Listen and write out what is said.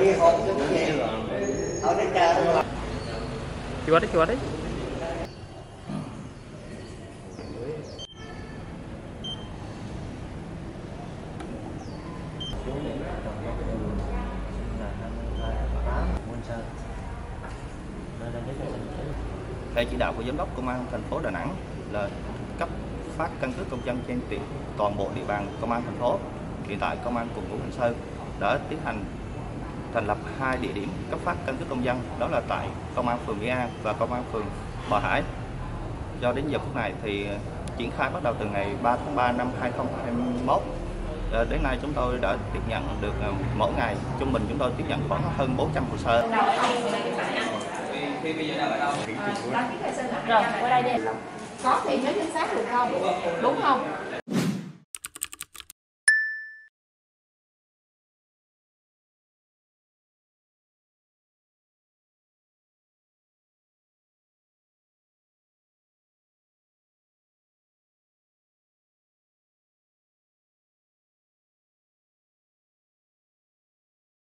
đi hộp cái gì ở đây chờ qua đấy, qua đấy. theo chỉ đạo của giám đốc công an thành phố Đà Nẵng là cấp phát căn cước công dân trên toàn bộ địa bàn công an thành phố. Hiện tại công an quận Ngũ Hành Sơn đã tiến hành thành lập hai địa điểm cấp phát căn cước công dân, đó là tại công an phường Mỹ An và công an phường Bờ Hải. Do đến giờ phút này thì triển khai bắt đầu từ ngày 3 tháng 3 năm 2021. Ờ, đến nay chúng tôi đã tiếp nhận được ờ, mỗi ngày trung bình chúng tôi tiếp nhận khoảng hơn 400 hồ sơ. Rồi, qua đây đi. Có thì nhớ chính xác được không? Đúng không?